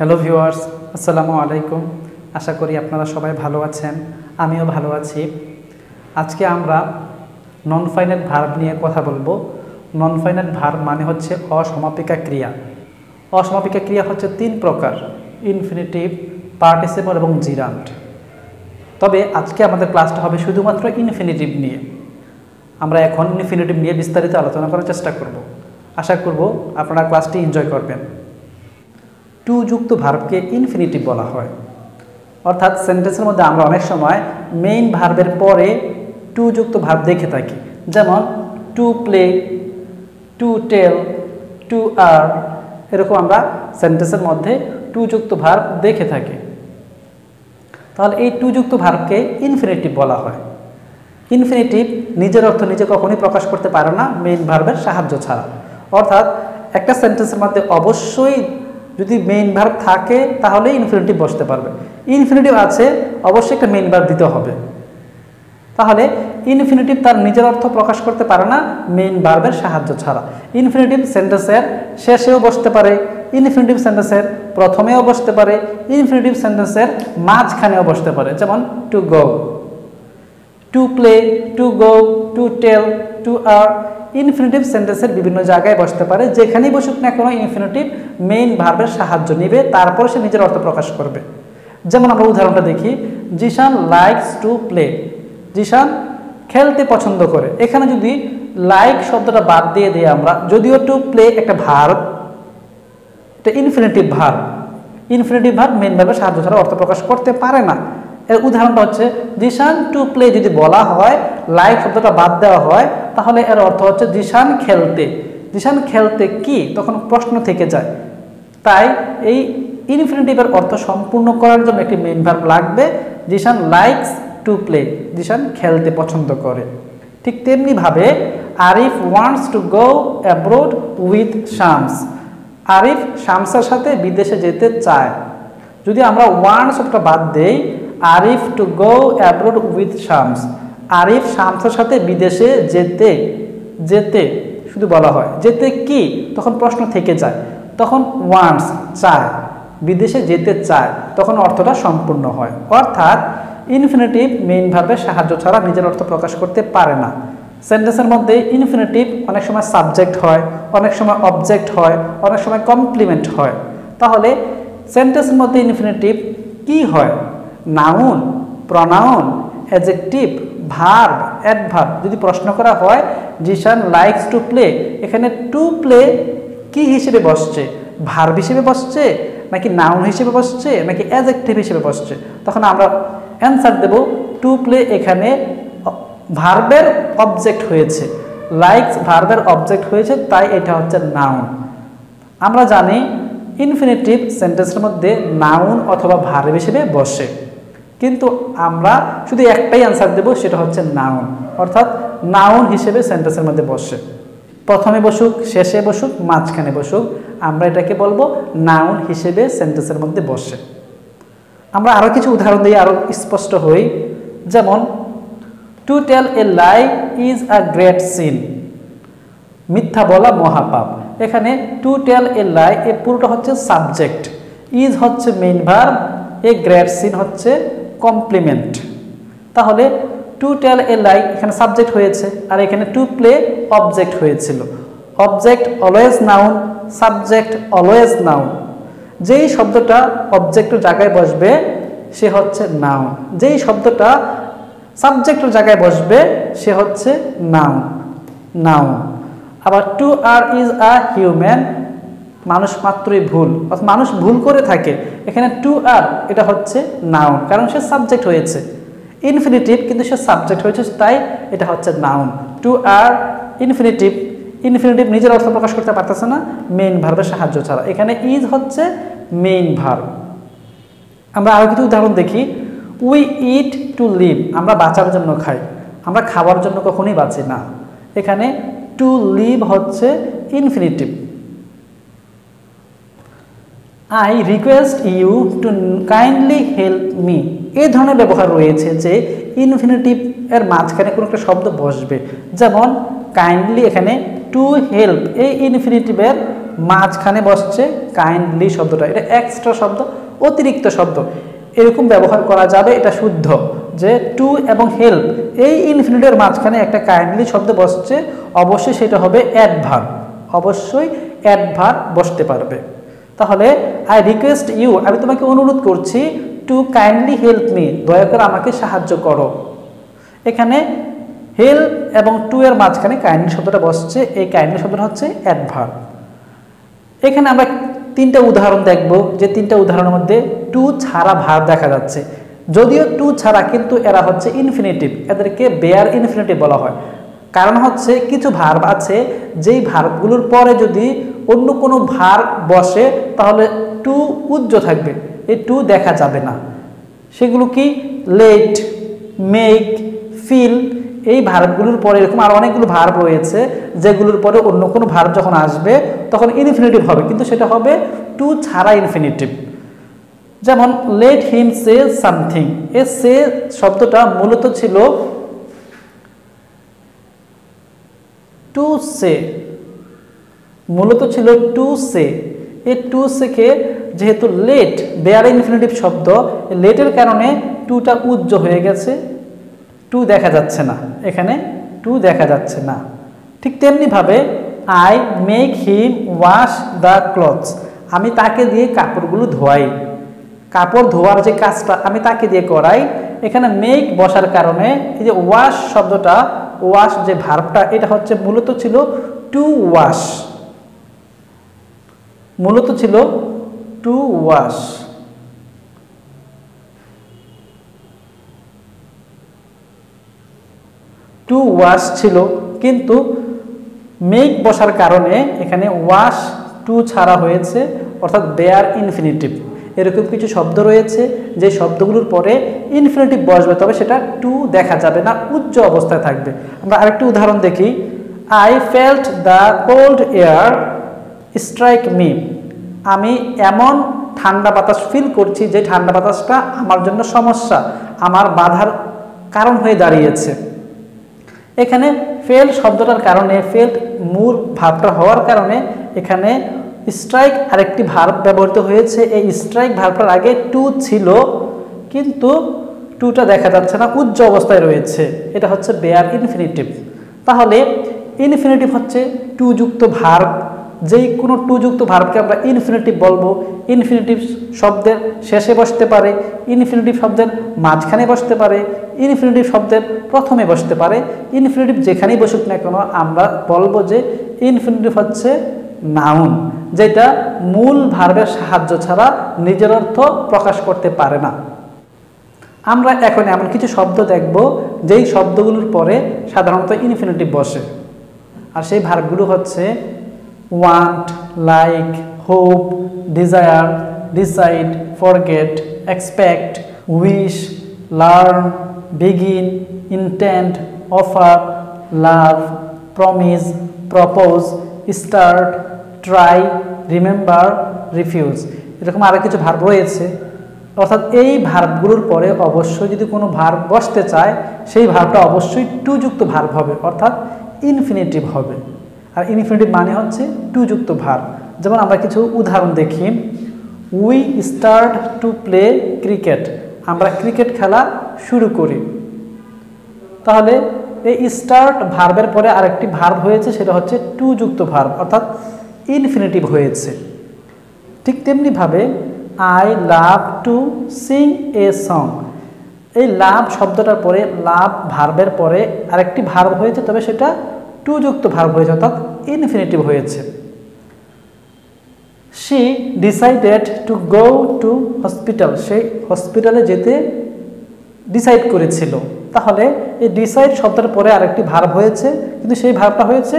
Hello viewers আসসালামু আলাইকুম। আশা করি আপনারা সবাই ভালো আছেন, আমিও ভালো আছি। আজকে আমরা নন ফাইনাল ভার্ব নিয়ে কথা বলব। নন ফাইনাল ভার্ব মানে হচ্ছে অসমাপিকা ক্রিয়া। অসমাপিকা ক্রিয়া হচ্ছে তিন প্রকার ইনফিনিটিভ পার্টিসিপল এবং জিরান্ট তবে আজকে আমাদের ক্লাসটা হবে শুধুমাত্র ইনফিনিটিভ নিয়ে। আমরা এখন ইনফিনিটিভ নিয়ে বিস্তারিত আলোচনা করার চেষ্টা করব। আশা করব আপনারা ক্লাসটি এনজয় করবেন। টু যুক্ত ভার্বকে ইনফিনিটিভ বলা হয়। অর্থাৎ সেন্টেন্সের মধ্যে আমরা অনেক সময় মেইন ভার্বের পরে টু যুক্ত ভার্ব দেখে থাকি। যেমন to play to tell to আর এরকম আমরা সেন্টেন্সের মধ্যে টু যুক্ত ভার্ব দেখে থাকি। তাহলে এই টু যুক্ত ভার্বকে ইনফিনিটিভ বলা হয়। ইনফিনিটিভ নিজের অর্থ নিজে কখনই প্রকাশ করতে পারে না মেইন ভার্বের সাহায্য ছাড়া। অর্থাৎ একটা সেন্টেন্সের মধ্যে অবশ্যই যদি মেইন ভার্ব থাকে, তাহলে ইনফিনিটিভ বসতে পারবে। ইনফিনিটিভ আছে, অবশ্যই একটা মেইন ভার্ব দিতে হবে। তাহলে ইনফিনিটিভ তার নিজের অর্থ প্রকাশ করতে পারে না মেইন ভার্বের সাহায্য ছাড়া। ইনফিনিটিভ সেন্টেন্সের শেষেও বসতে পারে ইনফিনিটিভ সেন্টেন্সের প্রথমেও বসতে পারে ইনফিনিটিভ সেন্টেন্সের মাঝখানেও বসতে পারে। যেমন to go to play to go to tell to R infinitive সেন্টেন্সের বিভিন্ন জায়গায় বসতে পারে, যেখানেই বসুক না কোনো ইনফিনিটিভ মেইন ভার্বের সাহায্য নেবে, তারপর সে নিজের অর্থ প্রকাশ করবে। যেমন আমরা উদাহরণটা দেখি, Zishan likes to play Zishan খেলতে পছন্দ করে। এখানে যদি লাইক শব্দটা বাদ দিয়ে দিই আমরা, যদিও টু প্লে একটা ভার্ব এটা infinitive verb infinitive verb main ভার্বের সাহায্য ছাড়া অর্থ প্রকাশ করতে পারে না। এর উদাহরণটা হচ্ছে, জিশান টু প্লে যদি বলা হয় লাইক শব্দটা বাদ দেওয়া হয় তাহলে এর অর্থ হচ্ছে জিশান খেলতে। জিশান খেলতে কি? তখন প্রশ্ন থেকে যায়। তাই এই ইনফিনিটিভের অর্থ সম্পূর্ণ করার জন্য একটি মেন ভার্ব লাগবে। Zishan likes to play Zishan খেলতে পছন্দ করে। ঠিক তেমনিভাবে Arif wants to go abroad with Shams. Arif শামসের সাথে বিদেশে যেতে চায়। যদি আমরা ওয়ান্টস শব্দটা বাদ দেই, Arif to go abroad with Shams. Arif শামসের সাথে বিদেশে যেতে যেতে, শুধু বলা হয়, যেতে কি? তখন প্রশ্ন থেকে যায়। তখন ওয়ান্টস চায়, বিদেশে যেতে চায়, তখন অর্থটা সম্পূর্ণ হয়। অর্থাৎ ইনফিনিটিভ মেইন ভার্বের সাহায্য ছাড়া নিজের অর্থ প্রকাশ করতে পারে না। সেন্টেন্সের মধ্যে ইনফিনিটিভ অনেক সময় সাবজেক্ট হয়, অনেক সময় অবজেক্ট হয়, অনেক সময় কমপ্লিমেন্ট হয়। তাহলে সেন্টেন্সের মধ্যে ইনফিনিটিভ কি হয়? Noun pronoun adjective verb adverb যদি প্রশ্ন করা হয় জিশান লাইকস টু প্লে এখানে টু প্লে কি হিসেবে বসছে? ভার্ব হিসেবে বসছে, নাকি নাউন হিসেবে বসছে, নাকি অ্যাজেক্টিভ হিসেবে বসছে? তখন আমরা অ্যান্সার দেব টু প্লে এখানে ভার্বের অবজেক্ট হয়েছে লাইকস ভার্বের অবজেক্ট হয়েছে, তাই এটা হচ্ছে নাউন আমরা জানি ইনফিনিটিভ সেন্টেন্সের মধ্যে নাউন অথবা ভার্ব হিসেবে বসে। কিন্তু আমরা শুধু একটাই অ্যান্সার দেব, সেটা হচ্ছে নাউন অর্থাৎ নাউন হিসেবে সেন্টেন্সের মধ্যে বসে। প্রথমে বসুক, শেষে বসুক, মাঝখানে বসুক, আমরা এটাকে বলব নাউন হিসেবে সেন্টেন্সের মধ্যে বসে। আমরা আরও কিছু উদাহরণ দিয়ে আরও স্পষ্ট হই। যেমন to tell a lie is a great sin মিথ্যা বলা মহাপাপ। এখানে টু টেল এ লাই এ পুরোটা হচ্ছে সাবজেক্ট ইজ হচ্ছে main verb a great sin হচ্ছে কমপ্লিমেন্ট তাহলে টু টেল এ লাই এখানে সাবজেক্ট হয়েছে, আর এখানে টু প্লে অবজেক্ট হয়েছিল। Object always noun subject always noun যেই শব্দটা অবজেক্টের জায়গায় বসবে, সে হচ্ছে নাউন যেই শব্দটা সাবজেক্টের জায়গায় বসবে, সে হচ্ছে নাউন নাউন আবার to err is a human মানুষ মাত্রই ভুল, অর্থাৎ মানুষ ভুল করে থাকে। এখানে টু আর এটা হচ্ছে নাউন কারণ সে সাবজেক্ট হয়েছে। ইনফিনিটিভ কিন্তু সে সাবজেক্ট হয়েছে, তাই এটা হচ্ছে noun to err infinitive infinitive নিজের অর্থ প্রকাশ করতে পারতেছে না মেইন ভার্বের সাহায্য ছাড়া। এখানে ইজ হচ্ছে মেইন ভার্ব আমরা আরও কিছু উদাহরণ দেখি। উই ইট টু লিভ আমরা বাঁচার জন্য খাই। আমরা খাওয়ার জন্য কখনোই বাঁচি না। এখানে টু লিভ হচ্ছে infinitive I request you to kindly help me এই ধরনের ব্যবহার রয়েছে যে ইনফিনিটিভ এর মাঝখানে কোনো একটা শব্দ বসবে। যেমন কাইন্ডলি এখানে টু হেল্প এই ইনফিনিটিভের মাঝখানে বসছে কাইন্ডলি শব্দটা। এটা এক্সট্রা শব্দ, অতিরিক্ত শব্দ। এরকম ব্যবহার করা যাবে, এটা শুদ্ধ। যে টু এবং হেল্প এই ইনফিনিটের মাঝখানে একটা কাইন্ডলি শব্দ বসছে, অবশ্যই সেটা হবে অ্যাডভার অবশ্যই অ্যাডভার বসতে পারবে। তাহলে আই রিকোয়েস্ট ইউ আমি তোমাকে অনুরোধ করছি টু কাইন্ডলি হেল্প মি দয়া করে আমাকে সাহায্য করো। এখানে হেল্প এবং টু এর মাঝখানে কাইন্ডলি শব্দটা বসছে, এই কাইন্ডলি শব্দটা হচ্ছে অ্যাডভার এখানে আমরা তিনটা উদাহরণ দেখব, যে তিনটা উদাহরণের মধ্যে টু ছাড়া ভার দেখা যাচ্ছে। যদিও টু ছাড়া, কিন্তু এরা হচ্ছে ইনফিনিটিভ এদেরকে বেয়ার ইনফিনিটিভ বলা হয়। কারণ হচ্ছে, কিছু ভার্ব আছে, যেই ভার্বগুলোর পরে যদি অন্য কোনো ভার বসে, তাহলে টু উজ্জ থাকবে। এই টু দেখা যাবে না। সেগুলো কি? Let, make, feel. এই ভার্বগুলোর পরে এরকম আরও অনেকগুলো ভার্ব রয়েছে, যেগুলোর পরে অন্য কোনো ভার্ব যখন আসবে, তখন ইনফিনিটিভ হবে। কিন্তু সেটা হবে টু ছাড়া ইনফিনিটিভ যেমন লেট হিম সে সামথিং এ সে শব্দটা মূলত ছিল টু সে মূলত ছিল টু সে এই টু সেকে যেহেতু লেট বেয়ার ইনফিনিটিভ শব্দ লেটের কারণে টুটা উজ্জ হয়ে গেছে। টু দেখা যাচ্ছে না। এখানে টু দেখা যাচ্ছে না। ঠিক তেমনিভাবে I make him wash the clothes আমি তাকে দিয়ে কাপড়গুলো ধোয়াই। কাপড় ধোয়ার যে কাজটা আমি তাকে দিয়ে করাই। এখানে মেক বসার কারণে এই যে ওয়াশ শব্দটা ওয়াশ যে ভার্বটা এটা হচ্ছে মূলত ছিল টু ওয়াশ মূলত ছিল টু ওয়াশ। টু ওয়াশ ছিল, কিন্তু মেক বসার কারণে এখানে ওয়াশ টু ছাড়া হয়েছে, অর্থাৎ বেয়ার ইনফিনিটিভ এরকম কিছু শব্দ রয়েছে, যে শব্দগুলোর পরে ইনফিনিটিভ বসবে, তবে সেটা টু দেখা যাবে না, উচ্চ অবস্থায় থাকবে। আমরা আরেকটি উদাহরণ দেখি। I felt the cold air strike me আমি এমন ঠান্ডা বাতাস ফিল করছি যে ঠান্ডা বাতাসটা আমার জন্য সমস্যা, আমার বাধার কারণ হয়ে দাঁড়িয়েছে। এখানে ফেল শব্দটার কারণে ফেল মূল ভাবটা হওয়ার কারণে এখানে স্ট্রাইক আরেকটি ভার্ব ব্যবহৃত হয়েছে। এই স্ট্রাইক ভার্বটার আগে টু ছিল, কিন্তু টুটা দেখা যাচ্ছে না উজ্জ্ব অবস্থায় রয়েছে। এটা হচ্ছে বেয়ার ইনফিনিটিভ তাহলে ইনফিনিটিভ হচ্ছে টু যুক্ত ভার্ব যেই কোনো টু যুক্ত ভার্বকে আমরা ইনফিনিটিভ বলব। ইনফিনিটিভ শব্দের শেষে বসতে পারে ইনফিনিটিভ শব্দের মাঝখানে বসতে পারে ইনফিনিটিভ শব্দের প্রথমে বসতে পারে। ইনফিনিটিভ যেখানেই বসুক না কেন, আমরা বলব যে ইনফিনিটিভ হচ্ছে নাউন যেটা মূল ভার্বের সাহায্য ছাড়া নিজের অর্থ প্রকাশ করতে পারে না। আমরা এখন এমন কিছু শব্দ দেখব, যেই শব্দগুলোর পরে সাধারণত ইনফিনিটিভ বসে। আর সেই ভার্বগুলো হচ্ছে want like hope desire decide forget expect wish learn begin intent offer love promise propose start try remember refuse এরকম আরও কিছু ভার্ব রয়েছে। অর্থাৎ এই ভার্বগুলোর পরে অবশ্যই যদি কোনো ভার্ব বসতে চায়, সেই ভার্বটা অবশ্যই টু যুক্ত ভার্ব হবে, অর্থাৎ ইনফিনিটিভ হবে। আর ইনফিনিটিভ মানে হচ্ছে টু যুক্ত ভার। যেমন আমরা কিছু উদাহরণ দেখি। We start to play cricket আমরা ক্রিকেট খেলা শুরু করি। তাহলে এই স্টার্ট ভার্বের পরে আরেকটি ভার্ব হয়েছে, সেটা হচ্ছে টু যুক্ত ভার্ব অর্থাৎ ইনফিনিটিভ হয়েছে। ঠিক তেমনিভাবে I love to sing a song এই লাভ শব্দটার পরে লাভ ভার্বের পরে আরেকটি ভার্ব হয়েছে, তবে সেটা টু যুক্ত ভার্ব হয়েছে, অর্থাৎ ইনফিনিটিভ হয়েছে। She decided to go to hospital সেই হসপিটালে যেতে ডিসাইড করেছিল। তাহলে এই ডিসাইড শব্দের পরে আরেকটি ভার্ব হয়েছে, কিন্তু সেই ভার্বটা হয়েছে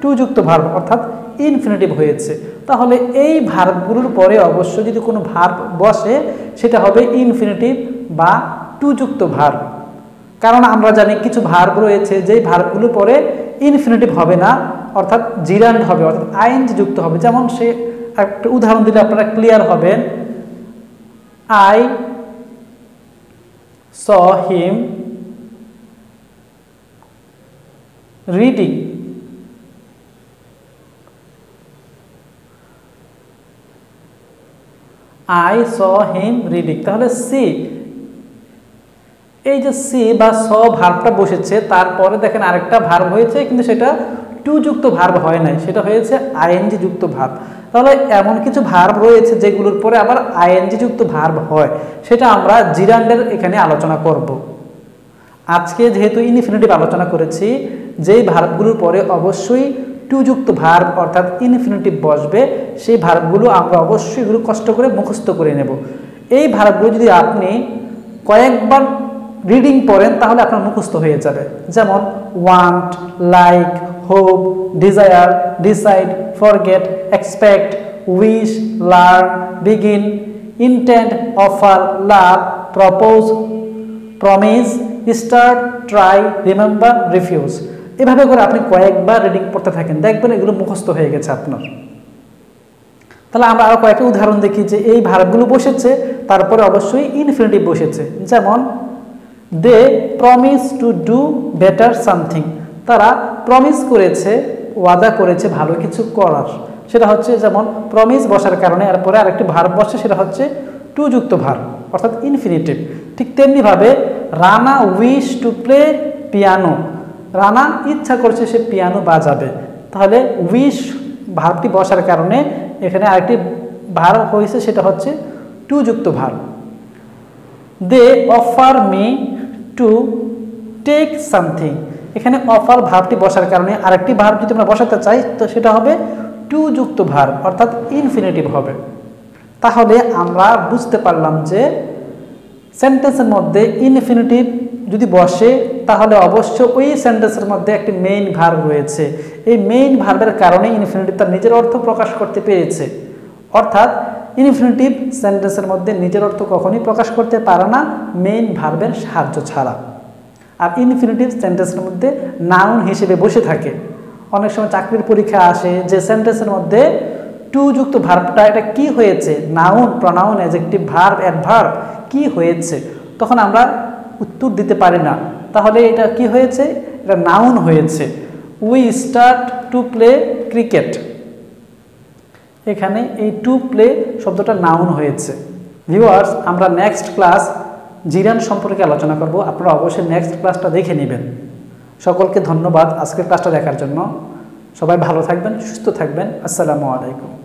টু যুক্ত ভার্ব অর্থাৎ ইনফিনিটিভ হয়েছে। তাহলে এই ভার্বগুলোর পরে অবশ্য যদি কোনো ভার্ব বসে, সেটা হবে ইনফিনিটিভ বা টু যুক্ত ভার্ব কারণ আমরা জানি কিছু ভার্ব রয়েছে, যেই ভার্বগুলো পরে ইনফিনিটিভ হবে না। অর্থাৎ জিরান্ড হবে, অর্থাৎ আইএনজি যুক্ত হবে। যেমন সে একটা উদাহরণ দিলে আপনারা ক্লিয়ার হবেন। I saw him reading. I saw him reading. তাহলে সি এই যে সি বা স ভার্বটা বসেছে, তারপরে দেখেন আরেকটা ভার্ব হয়েছে, কিন্তু সেটা টু যুক্ত ভার্ব হয় নাই, সেটা হয়েছে আইএনজি যুক্ত ভার্ব তাহলে এমন কিছু ভার্ব রয়েছে যেগুলোর পরে আবার আইএনজি যুক্ত ভার্ব হয়, সেটা আমরা জিরান্ডের এখানে আলোচনা করব। আজকে যেহেতু ইনফিনিটিভ আলোচনা করেছি, যেই ভার্বগুলোর পরে অবশ্যই টু যুক্ত ভার্ব অর্থাৎ ইনফিনিটিভ বসবে, সেই ভার্বগুলো আমরা অবশ্যই এগুলো কষ্ট করে মুখস্থ করে নেব। এই ভার্বগুলো যদি আপনি কয়েকবার রিডিং পড়েন, তাহলে আপনার মুখস্থ হয়ে যাবে। যেমন want like hope desire decide forget expect wish learn begin intent offer love propose promise start try remember refuse এভাবে করে আপনি কয়েকবার রিডিং পড়তে থাকেন। দেখবেন এগুলো মুখস্থ হয়ে গেছে আপনার। তাহলে আমরা আরও কয়েকটা উদাহরণ দেখি যে এই ভার্বগুলো বসেছে, তারপরে অবশ্যই ইনফিনিটিভ বসেছে। যেমন they promise to do better something তারা প্রমিস করেছে, ওয়াদা করেছে ভালো কিছু করার। সেটা হচ্ছে যেমন প্রমিস বসার কারণে, এরপরে আরেকটি ভার্ব বসে, সেটা হচ্ছে টু যুক্ত ভার অর্থাৎ ইনফিনিটিভ ঠিক তেমনিভাবে Rana wish to play piano Rana ইচ্ছা করছে সে পিয়ানো বাজাবে। তাহলে উইশ ভার্বটি বসার কারণে এখানে আরেকটি ভার হয়েছে, সেটা হচ্ছে টু যুক্ত verb they offer me to take something এখানে অফার ভাবটি বসার কারণে আরেকটি ভাব যদি আমরা বসাতে চাই, তো সেটা হবে টু যুক্ত ভার, অর্থাৎ ইনফিনিটিভ হবে। তাহলে আমরা বুঝতে পারলাম যে সেন্টেন্সের মধ্যে ইনফিনিটিভ যদি বসে, তাহলে অবশ্য ওই সেন্টেন্সের মধ্যে একটি মেইন ভার্ব রয়েছে। এই মেইন ভার্বের কারণে ইনফিনিটিভ তার নিজের অর্থ প্রকাশ করতে পেরেছে। অর্থাৎ ইনফিনিটিভ সেন্টেন্সের মধ্যে নিজের অর্থ কখনই প্রকাশ করতে পারে না মেইন ভার্বের সাহায্য ছাড়া। আর ইনফিনিটিভ সেন্টেন্সের মধ্যে নাউন হিসেবে বসে থাকে। অনেক সময় চাকরির পরীক্ষা আসে, যে সেন্টেন্সের মধ্যে টু যুক্ত ভার্বটা এটা কি হয়েছে? নাউন প্রনাউন একটি ভার্ব অ্যাডভার্ব কি হয়েছে? তখন আমরা উত্তর দিতে পারি না। তাহলে এটা কি হয়েছে? এটা নাউন হয়েছে। We start to play cricket এখানে এই টু প্লে শব্দটা নাউন হয়েছে। ভিউয়ার্স আমরা নেক্সট ক্লাস জিরান সম্পর্কে আলোচনা করব। আপনারা অবশ্যই নেক্সট ক্লাসটা দেখে নেবেন। সকলকে ধন্যবাদ আজকের ক্লাসটা দেখার জন্য। সবাই ভালো থাকবেন, সুস্থ থাকবেন। আসসালামু আলাইকুম।